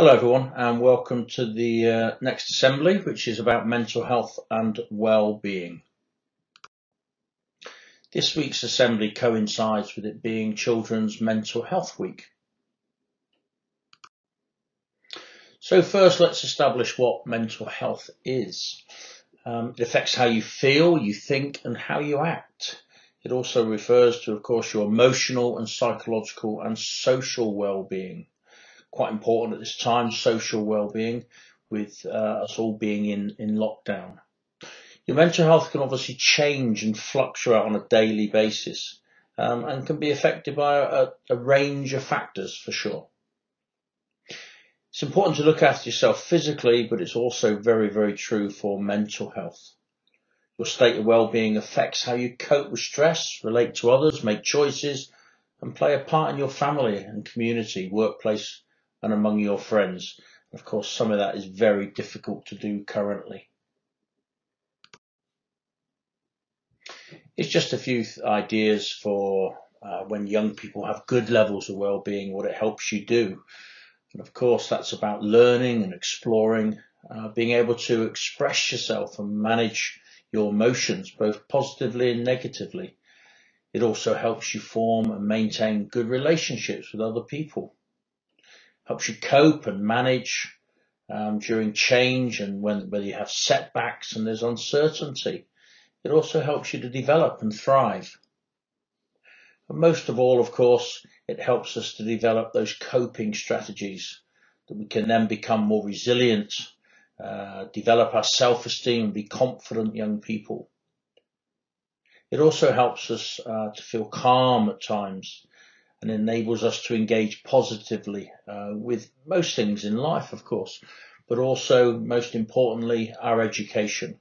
Hello everyone and welcome to the uh, next assembly which is about mental health and well-being. This week's assembly coincides with it being Children's Mental Health Week. So first let's establish what mental health is. Um, it affects how you feel, you think and how you act. It also refers to of course your emotional and psychological and social well-being quite important at this time, social well-being, with uh, us all being in, in lockdown. Your mental health can obviously change and fluctuate on a daily basis um, and can be affected by a, a range of factors for sure. It's important to look after yourself physically, but it's also very, very true for mental health. Your state of well-being affects how you cope with stress, relate to others, make choices, and play a part in your family and community, workplace, and among your friends. Of course, some of that is very difficult to do currently. It's just a few ideas for uh, when young people have good levels of well-being, what it helps you do. And of course, that's about learning and exploring, uh, being able to express yourself and manage your emotions, both positively and negatively. It also helps you form and maintain good relationships with other people helps you cope and manage um, during change and when whether you have setbacks and there's uncertainty. It also helps you to develop and thrive. And most of all, of course, it helps us to develop those coping strategies that we can then become more resilient, uh, develop our self-esteem, be confident young people. It also helps us uh, to feel calm at times and enables us to engage positively uh, with most things in life, of course, but also, most importantly, our education.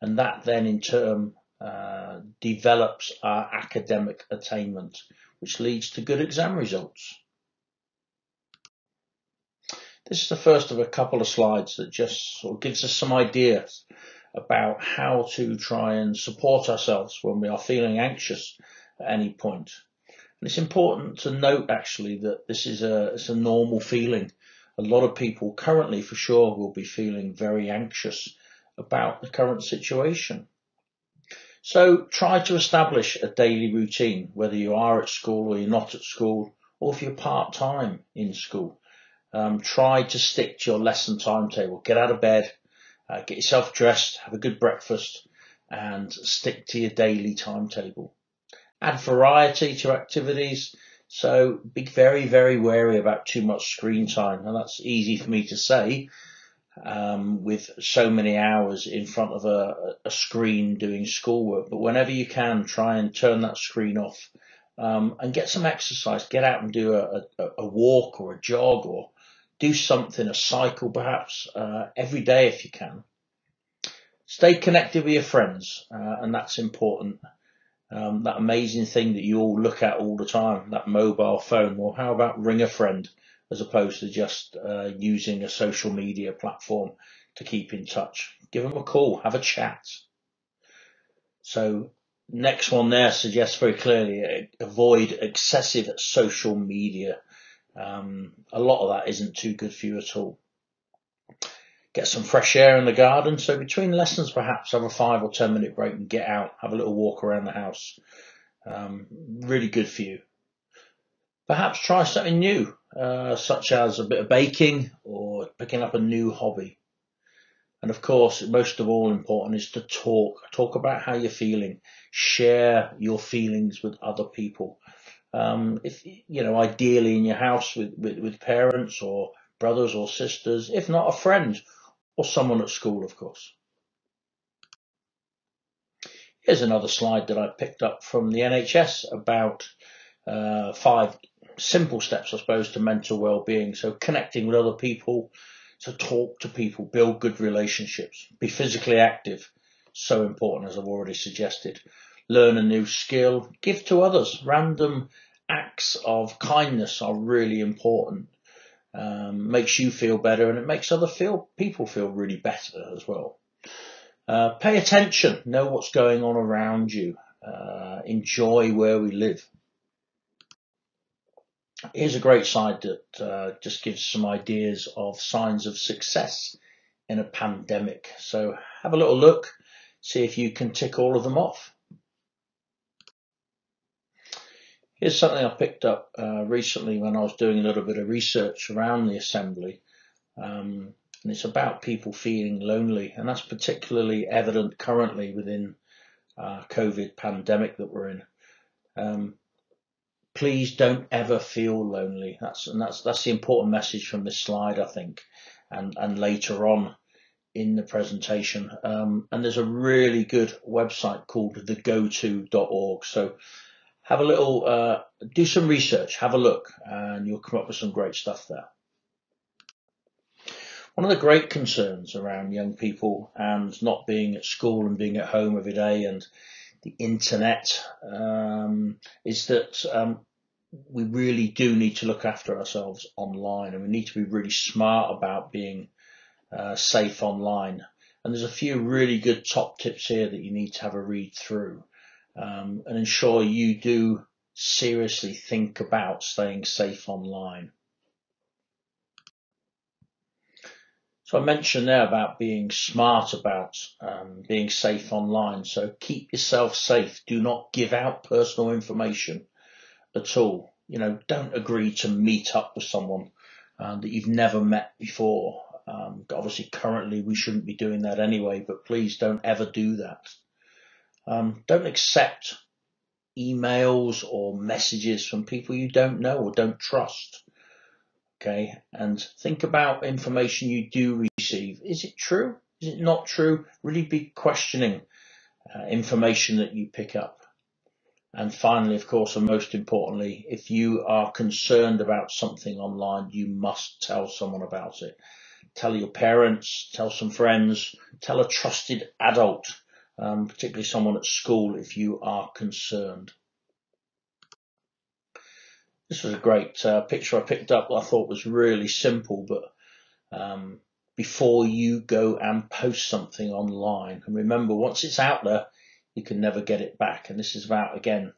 And that then in turn uh, develops our academic attainment, which leads to good exam results. This is the first of a couple of slides that just sort of gives us some ideas about how to try and support ourselves when we are feeling anxious at any point. And it's important to note actually that this is a, it's a normal feeling. A lot of people currently for sure will be feeling very anxious about the current situation. So try to establish a daily routine, whether you are at school or you're not at school, or if you're part-time in school. Um, try to stick to your lesson timetable. Get out of bed, uh, get yourself dressed, have a good breakfast, and stick to your daily timetable add variety to activities. So be very, very wary about too much screen time. And that's easy for me to say um, with so many hours in front of a, a, screen doing schoolwork. But whenever you can, try and turn that screen off um, and get some exercise. Get out and do a, a, a, walk or a jog or do something, a cycle perhaps, uh, every day if you can. Stay connected with your friends, uh, and that's important um, that amazing thing that you all look at all the time, that mobile phone. Well, how about ring a friend as opposed to just uh, using a social media platform to keep in touch? Give them a call, have a chat. So next one there suggests very clearly avoid excessive social media. Um, a lot of that isn't too good for you at all get some fresh air in the garden. So between lessons, perhaps have a five or 10 minute break and get out, have a little walk around the house. Um, really good for you. Perhaps try something new, uh, such as a bit of baking or picking up a new hobby. And of course, most of all important is to talk, talk about how you're feeling, share your feelings with other people. Um, if, you know, ideally in your house with, with, with parents or brothers or sisters, if not a friend or someone at school, of course. Here's another slide that I picked up from the NHS about uh, five simple steps, I suppose, to mental well-being. So connecting with other people, to talk to people, build good relationships, be physically active, so important as I've already suggested. Learn a new skill, give to others. Random acts of kindness are really important um, makes you feel better and it makes other feel people feel really better as well. Uh, pay attention, know what's going on around you, uh, enjoy where we live. here's a great side that uh, just gives some ideas of signs of success in a pandemic. So have a little look, see if you can tick all of them off. Here's something I picked up uh, recently when I was doing a little bit of research around the assembly. Um, and it's about people feeling lonely, and that's particularly evident currently within uh, COVID pandemic that we're in. Um, please don't ever feel lonely. That's and that's that's the important message from this slide, I think, and and later on in the presentation. Um, and there's a really good website called thegoto.org. So have a little, uh, do some research, have a look, and you'll come up with some great stuff there. One of the great concerns around young people and not being at school and being at home every day and the internet um, is that um, we really do need to look after ourselves online and we need to be really smart about being uh, safe online. And there's a few really good top tips here that you need to have a read through um, and ensure you do seriously think about staying safe online. So I mentioned there about being smart about um, being safe online. So keep yourself safe. Do not give out personal information at all. You know, don't agree to meet up with someone uh, that you've never met before. Um, obviously, currently we shouldn't be doing that anyway, but please don't ever do that. Um, don't accept emails or messages from people you don't know or don't trust. Okay, and think about information you do receive. Is it true? Is it not true? Really be questioning uh, information that you pick up. And finally, of course, and most importantly, if you are concerned about something online, you must tell someone about it. Tell your parents, tell some friends, tell a trusted adult, um, particularly someone at school if you are concerned. This was a great uh, picture I picked up I thought was really simple, but um, before you go and post something online, and remember, once it's out there, you can never get it back. And this is about, again,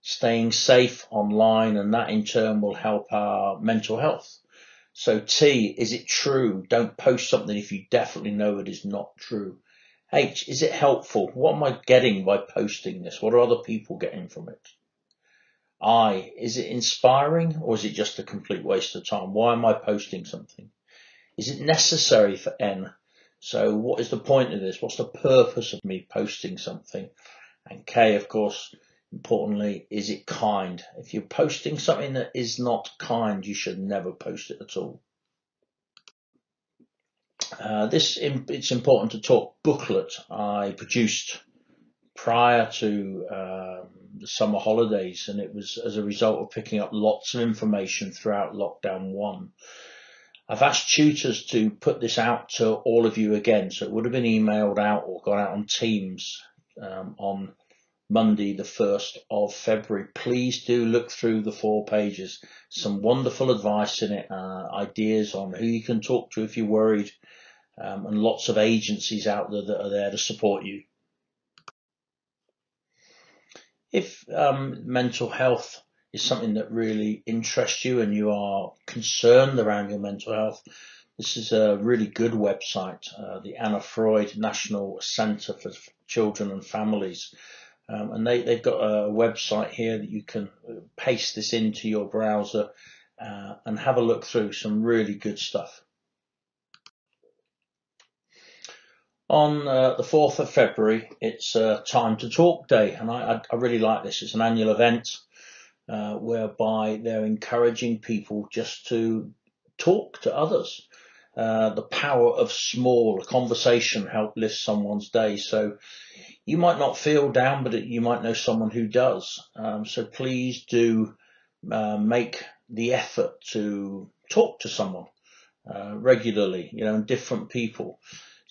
staying safe online, and that in turn will help our mental health. So T, is it true? Don't post something if you definitely know it is not true. H, is it helpful? What am I getting by posting this? What are other people getting from it? I, is it inspiring or is it just a complete waste of time? Why am I posting something? Is it necessary for N? So what is the point of this? What's the purpose of me posting something? And K, of course, importantly, is it kind? If you're posting something that is not kind, you should never post it at all. Uh, this it's important to talk booklet I produced prior to um, the summer holidays, and it was as a result of picking up lots of information throughout lockdown one. I've asked tutors to put this out to all of you again, so it would have been emailed out or gone out on Teams um, on Monday, the 1st of February. Please do look through the four pages. Some wonderful advice in it, uh, ideas on who you can talk to if you're worried, um, and lots of agencies out there that are there to support you. If um, mental health is something that really interests you and you are concerned around your mental health, this is a really good website, uh, the Anna Freud National Centre for Children and Families. Um, and they, they've got a website here that you can paste this into your browser uh, and have a look through some really good stuff. On uh, the 4th of February, it's uh, Time to Talk Day, and I, I, really like this. It's an annual event uh, whereby they're encouraging people just to talk to others. Uh, the power of small, conversation help lift someone's day. So you might not feel down, but you might know someone who does. Um, so please do uh, make the effort to talk to someone uh, regularly, you know, different people.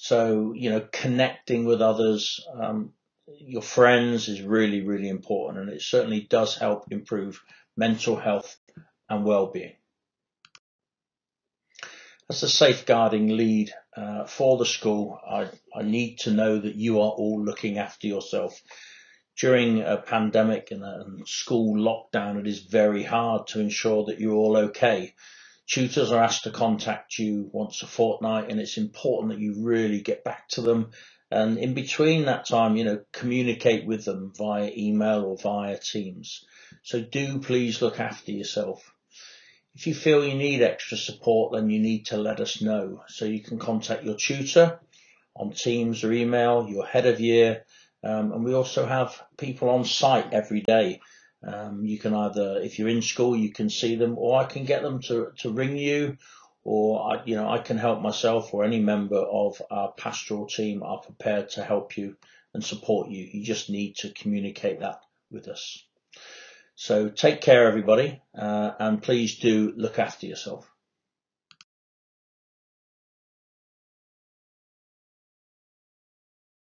So, you know, connecting with others, um, your friends is really, really important and it certainly does help improve mental health and well-being. As a safeguarding lead uh, for the school, I, I need to know that you are all looking after yourself. during a pandemic and a school lockdown, it is very hard to ensure that you're all okay. Tutors are asked to contact you once a fortnight, and it's important that you really get back to them. And in between that time, you know, communicate with them via email or via Teams. So do please look after yourself. If you feel you need extra support, then you need to let us know. So you can contact your tutor on Teams or email, your head of year, um, and we also have people on site every day. Um, you can either, if you're in school, you can see them, or I can get them to, to ring you, or I, you know, I can help myself or any member of our pastoral team are prepared to help you and support you. You just need to communicate that with us. So take care, everybody, uh, and please do look after yourself.